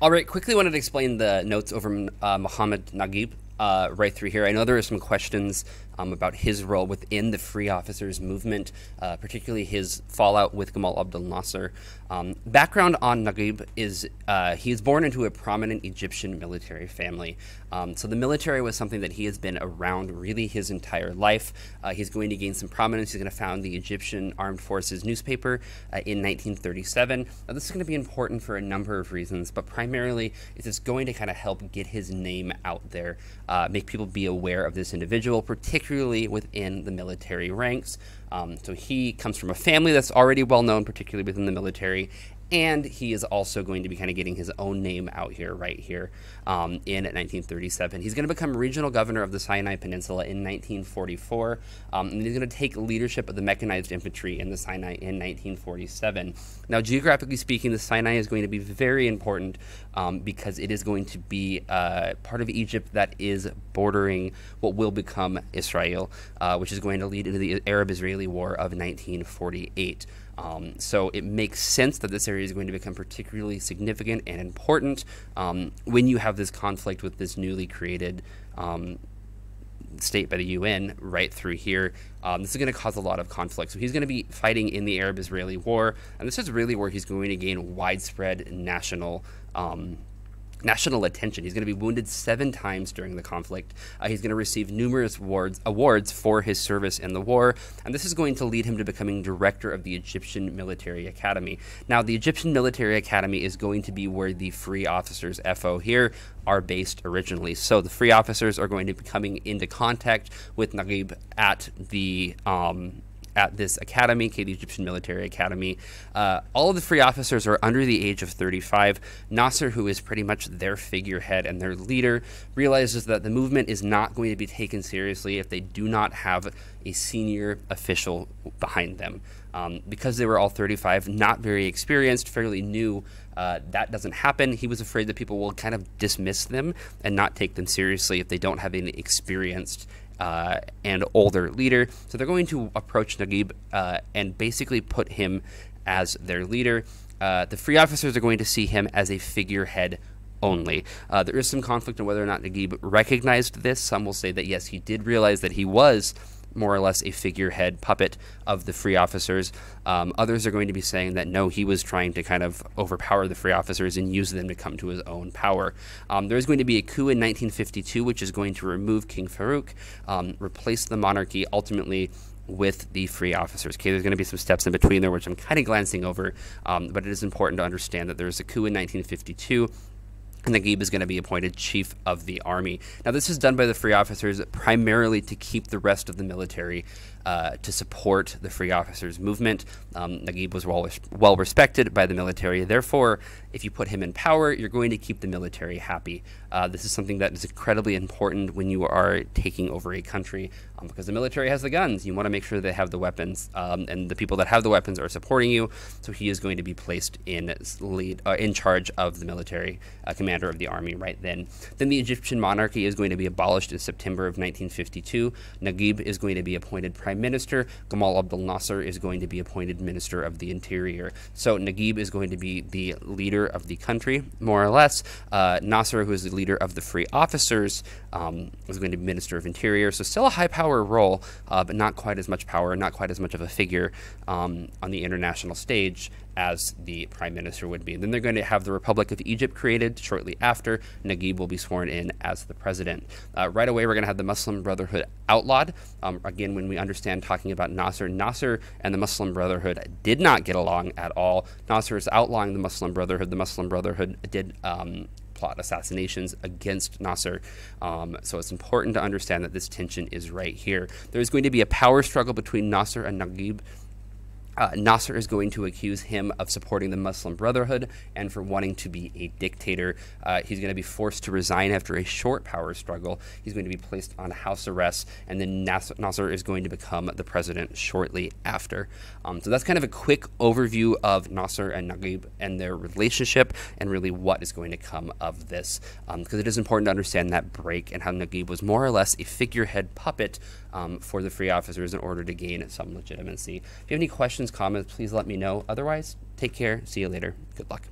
All right, quickly wanted to explain the notes over uh, Mohamed Naguib uh, right through here. I know there are some questions um, about his role within the Free Officers movement, uh, particularly his fallout with Gamal Abdel Nasser. Um, background on Naguib is uh, he is born into a prominent Egyptian military family. Um, so the military was something that he has been around really his entire life. Uh, he's going to gain some prominence. He's going to found the Egyptian Armed Forces newspaper uh, in 1937. Now, this is going to be important for a number of reasons, but primarily it's going to kind of help get his name out there, uh, make people be aware of this individual, particularly particularly within the military ranks. Um, so he comes from a family that's already well known, particularly within the military, and he is also going to be kind of getting his own name out here right here um, in 1937 he's going to become regional governor of the sinai peninsula in 1944 um, and he's going to take leadership of the mechanized infantry in the sinai in 1947 now geographically speaking the sinai is going to be very important um, because it is going to be uh, part of egypt that is bordering what will become israel uh, which is going to lead into the arab-israeli war of 1948 um, so it makes sense that this area is going to become particularly significant and important um, when you have this conflict with this newly created um, state by the UN right through here. Um, this is going to cause a lot of conflict. So he's going to be fighting in the Arab Israeli war, and this is really where he's going to gain widespread national um, national attention. He's going to be wounded seven times during the conflict. Uh, he's going to receive numerous awards, awards for his service in the war, and this is going to lead him to becoming director of the Egyptian Military Academy. Now, the Egyptian Military Academy is going to be where the free officers, FO here, are based originally. So the free officers are going to be coming into contact with Naguib at the um, at this academy, the Egyptian Military Academy. Uh, all of the free officers are under the age of 35. Nasser, who is pretty much their figurehead and their leader, realizes that the movement is not going to be taken seriously if they do not have a senior official behind them. Um, because they were all 35, not very experienced, fairly new, uh, that doesn't happen. He was afraid that people will kind of dismiss them and not take them seriously if they don't have any experienced uh, and older leader. So they're going to approach Naguib uh, and basically put him as their leader. Uh, the free officers are going to see him as a figurehead only. Uh, there is some conflict on whether or not Naguib recognized this. Some will say that yes, he did realize that he was more or less a figurehead puppet of the free officers. Um, others are going to be saying that no, he was trying to kind of overpower the free officers and use them to come to his own power. Um, there is going to be a coup in 1952, which is going to remove King Farouk, um, replace the monarchy, ultimately with the free officers. Okay, there's going to be some steps in between there, which I'm kind of glancing over, um, but it is important to understand that there's a coup in 1952 Naguib is going to be appointed chief of the army. Now, this is done by the free officers primarily to keep the rest of the military uh, to support the free officers movement. Um, Naguib was well, well respected by the military. Therefore, if you put him in power, you're going to keep the military happy. Uh, this is something that is incredibly important when you are taking over a country um, because the military has the guns. You want to make sure they have the weapons, um, and the people that have the weapons are supporting you. So he is going to be placed in lead, uh, in charge of the military, uh, commander of the army right then. Then the Egyptian monarchy is going to be abolished in September of 1952. Naguib is going to be appointed prime minister. Gamal Abdel Nasser is going to be appointed minister of the interior. So Naguib is going to be the leader of the country, more or less. Uh, Nasser, who is the leader of the free officers, um, is going to be minister of interior. So still a high power role, uh, but not quite as much power, not quite as much of a figure um, on the international stage as the prime minister would be. Then they're going to have the Republic of Egypt created shortly after. Naguib will be sworn in as the president. Uh, right away, we're going to have the Muslim Brotherhood outlawed. Um, again, when we understand talking about Nasser, Nasser and the Muslim Brotherhood did not get along at all. Nasser is outlawing the Muslim Brotherhood. The Muslim Brotherhood did. Um, plot assassinations against Nasser. Um, so it's important to understand that this tension is right here. There's going to be a power struggle between Nasser and Naguib uh, Nasser is going to accuse him of supporting the Muslim Brotherhood and for wanting to be a dictator. Uh, he's going to be forced to resign after a short power struggle. He's going to be placed on house arrest, and then Nasser, Nasser is going to become the president shortly after. Um, so that's kind of a quick overview of Nasser and Naguib and their relationship, and really what is going to come of this. Because um, it is important to understand that break and how Naguib was more or less a figurehead puppet um, for the free officers in order to gain some legitimacy. If you have any questions, comments, please let me know. Otherwise, take care. See you later. Good luck.